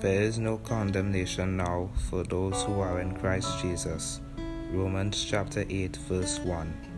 There is no condemnation now for those who are in Christ Jesus. Romans chapter 8, verse 1.